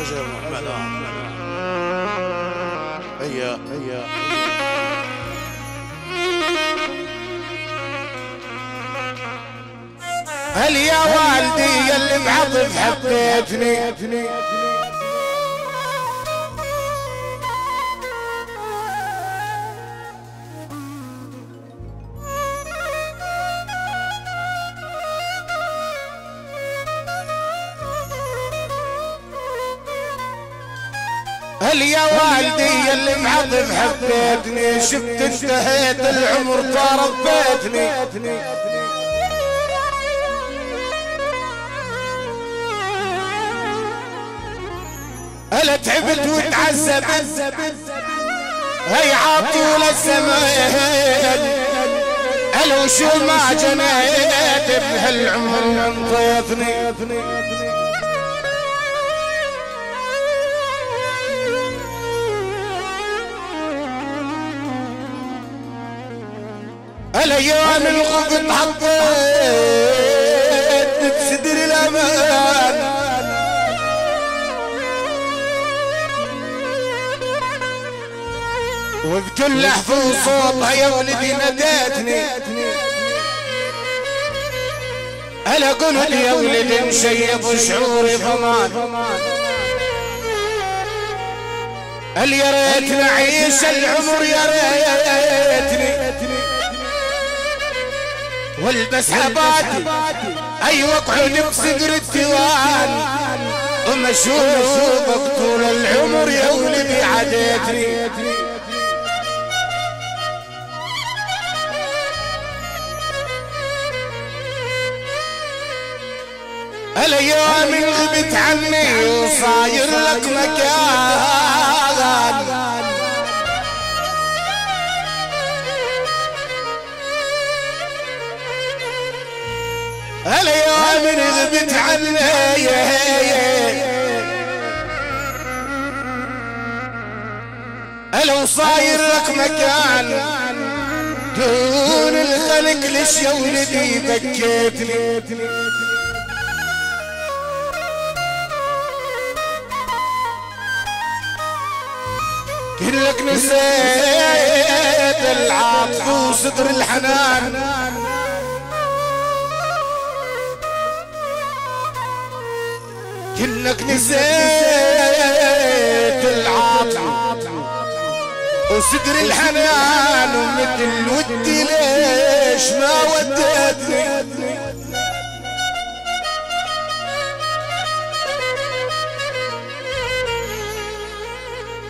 أجل محمد هيا هيا. هل يا والدي اللي بعطف حبيتني هل يا والدي اللي معطف حبيتني شفت انتهيت العمر تربيتني هلا تعبت وتعذبت؟ هي عطول هلا وشو ما جنيت بهالعمر انطيتني؟ الأيام الغبط حطيت بصدر الأمان. وبكل لحظة صوتها يا ولدي نادتني. هلا قلت يا ولدي مشيب شعوري ضمان هل يا ريت نعيش العمر يا ريتني؟ والبس حباتي. أيوه اقعد بصدر الديوان. وما اشوفك طول العمر يا ولدي عديتني الأيام غبت عني وصاير لك مكان. الأيام غبت عني لو صاير لك مكان دون الخلق ليش يا ولدي بكيتني؟ كلك نسيت العطف وصدر الحنان. كلك نسيت العطف وصدر الحنان ومثل ودي ليش ما وديتني؟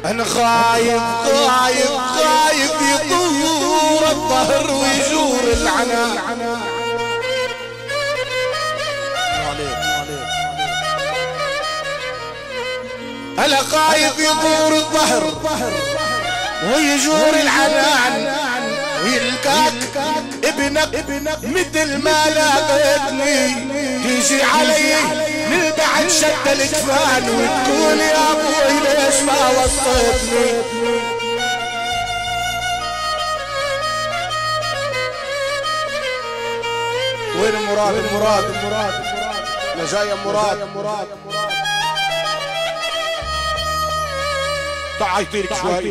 أنا خايف خايف خايف يطور الظهر ويجور العنان. خايف يطور الظهر ويجور العنان ويلقاك ابنك مثل ما لاقيتني تيجي علي من بعد شد الجفان وتقول يا أبوي ليش ما وصيتني وين مراد مراد مراد أنا جاي مراد مراد. تعال يطيرك شوي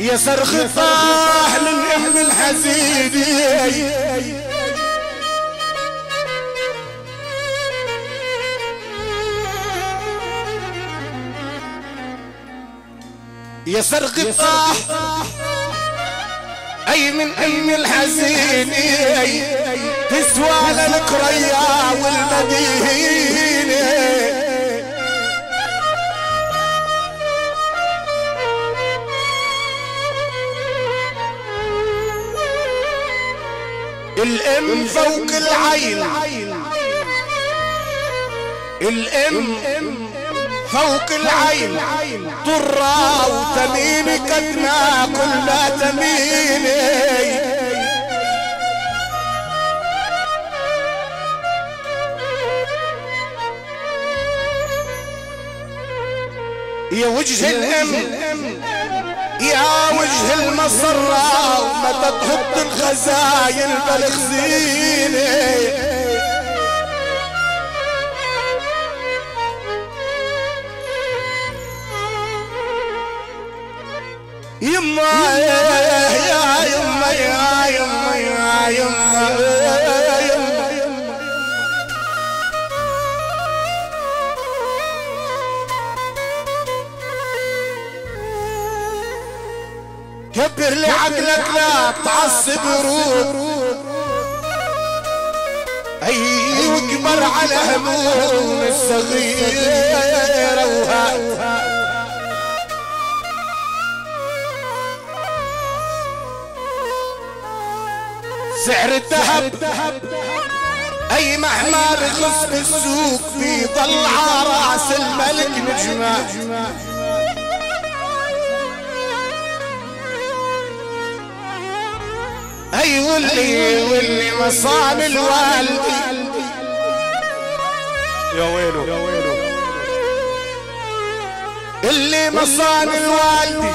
يا صرخ طاح للام الحزيني يا صرخ طاح أي من أي من تسوى تسوى للكريا والمدينة. الأم فوق العين. الأم فوق العين. طرة وتميمي قد ما كلها تميمي يا وجه الام يا وجه المسرة ومتى تحط الخزاين بالخزينة. كبر لي عقلك لا تعصب روح. أي واكبر على هموم الصغيرة وهات سعر الذهب. أي مهما رخص بالسوق في ضل رأس الملك نجمة. اي واللي واللي مصان الوالدي. يا ويلو. يا ويلو اللي مصان الوالدي.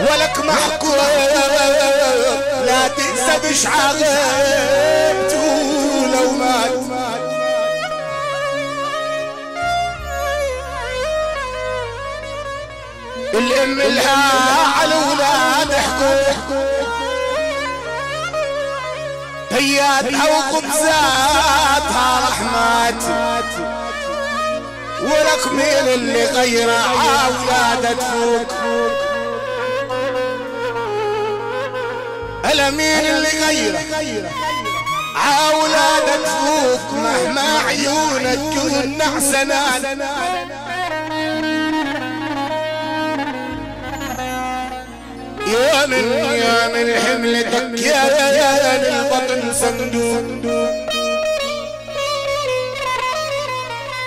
ولك محكوم. لا تنسى بشعاغته لو مات. الأم لها على أولاد حكم هياتها وخبزاتها رحمات. ولك مين اللي غير أولاد تفوق الا مين اللي غيره عاولاد تفوق مهما عيونك كن حسنان يا من يا من حملتك يا يا البطن صندوق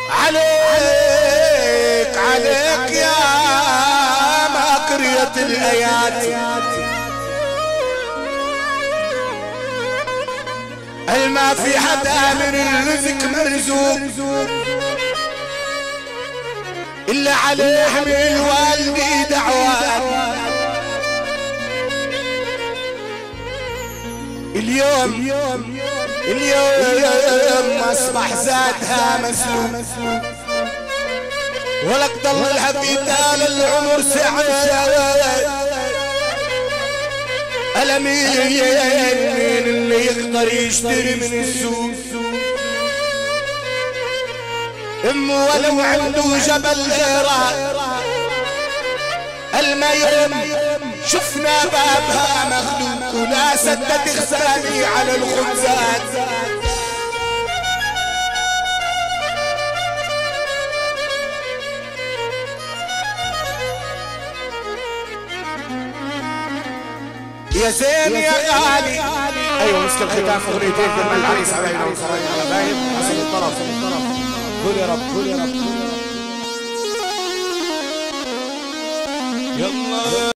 عليك عليك يا ماكرية الآيات ما في حدا من الرزق مرزوق. إلا عليه من الوالد دعوات. اليوم اليوم اليوم أصبح زادها مسلوم. ولك ضلها في تال العمر سعاد ألا مين اللي يقدر يشتري من السوق. امه ولو عنده جبل غيرها الميم شفنا بابها مخلوق ولا سدت خزاني على الخبزات يا زين يا غالي. أيوه مسك الختام أغنيتين كلمه العريس حبايبنا وصراينا حبايب حسن الطرف قول يا رب قول يا رب. يلا.